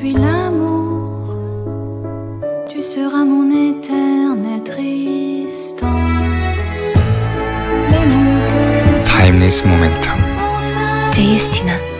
puis l'amour. Tu seras mon éternel Tristan. Les mots que tu Timeless Momentum. font ça JST는